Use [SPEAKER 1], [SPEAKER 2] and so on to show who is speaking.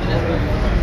[SPEAKER 1] Yeah.